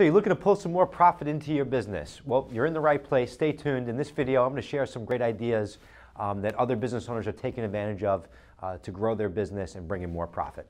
So you're looking to pull some more profit into your business. Well, you're in the right place. Stay tuned. In this video, I'm going to share some great ideas um, that other business owners are taking advantage of uh, to grow their business and bring in more profit.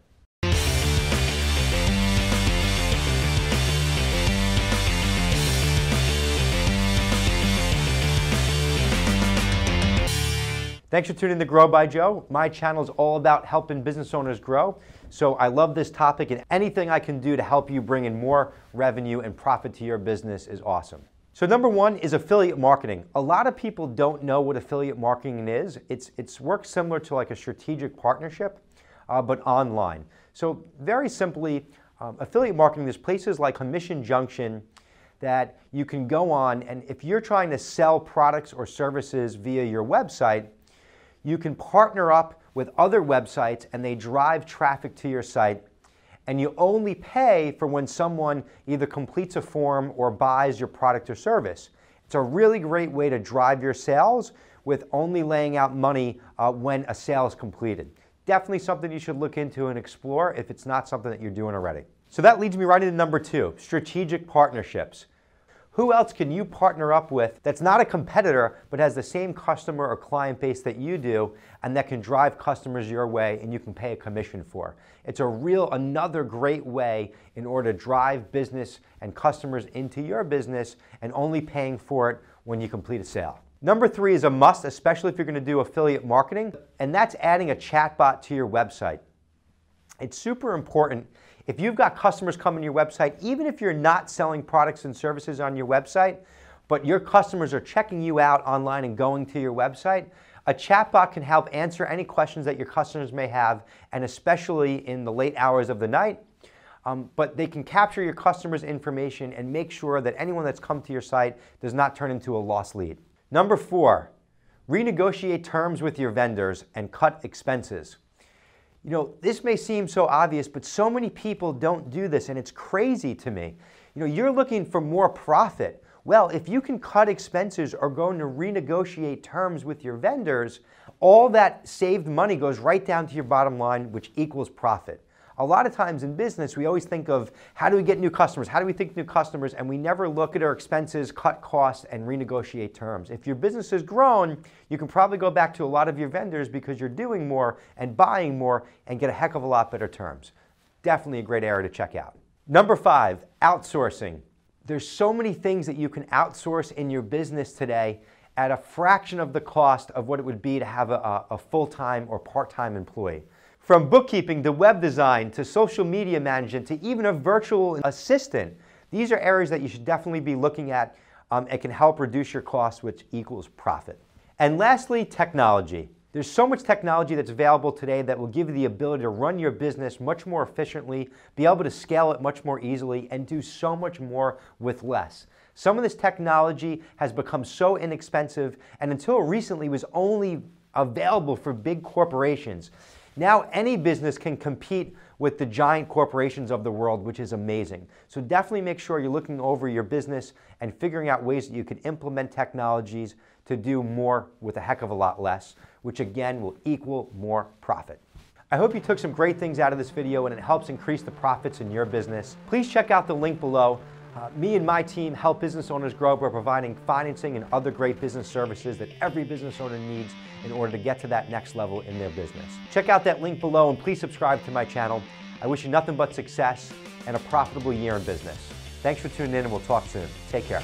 Thanks for tuning in to Grow by Joe. My channel is all about helping business owners grow. So I love this topic and anything I can do to help you bring in more revenue and profit to your business is awesome. So number one is affiliate marketing. A lot of people don't know what affiliate marketing is. It's, it's works similar to like a strategic partnership, uh, but online. So very simply, um, affiliate marketing, there's places like Commission Junction that you can go on and if you're trying to sell products or services via your website, you can partner up with other websites and they drive traffic to your site and you only pay for when someone either completes a form or buys your product or service. It's a really great way to drive your sales with only laying out money uh, when a sale is completed. Definitely something you should look into and explore if it's not something that you're doing already. So that leads me right into number two, strategic partnerships. Who else can you partner up with that's not a competitor but has the same customer or client base that you do and that can drive customers your way and you can pay a commission for? It's a real another great way in order to drive business and customers into your business and only paying for it when you complete a sale. Number three is a must, especially if you're going to do affiliate marketing, and that's adding a chatbot to your website. It's super important if you've got customers coming to your website, even if you're not selling products and services on your website, but your customers are checking you out online and going to your website, a chatbot can help answer any questions that your customers may have, and especially in the late hours of the night. Um, but they can capture your customers' information and make sure that anyone that's come to your site does not turn into a lost lead. Number four, renegotiate terms with your vendors and cut expenses. You know, this may seem so obvious, but so many people don't do this, and it's crazy to me. You know, you're looking for more profit. Well, if you can cut expenses or go to renegotiate terms with your vendors, all that saved money goes right down to your bottom line, which equals profit a lot of times in business, we always think of how do we get new customers? How do we think new customers? And we never look at our expenses, cut costs, and renegotiate terms. If your business has grown, you can probably go back to a lot of your vendors because you're doing more and buying more and get a heck of a lot better terms. Definitely a great area to check out. Number five, outsourcing. There's so many things that you can outsource in your business today at a fraction of the cost of what it would be to have a, a full-time or part-time employee. From bookkeeping to web design to social media management to even a virtual assistant, these are areas that you should definitely be looking at um, and can help reduce your costs, which equals profit. And lastly, technology. There's so much technology that's available today that will give you the ability to run your business much more efficiently, be able to scale it much more easily, and do so much more with less. Some of this technology has become so inexpensive and until recently was only available for big corporations. Now any business can compete with the giant corporations of the world, which is amazing. So definitely make sure you're looking over your business and figuring out ways that you can implement technologies to do more with a heck of a lot less, which again will equal more profit. I hope you took some great things out of this video and it helps increase the profits in your business. Please check out the link below. Uh, me and my team help business owners grow by providing financing and other great business services that every business owner needs in order to get to that next level in their business. Check out that link below and please subscribe to my channel. I wish you nothing but success and a profitable year in business. Thanks for tuning in and we'll talk soon. Take care.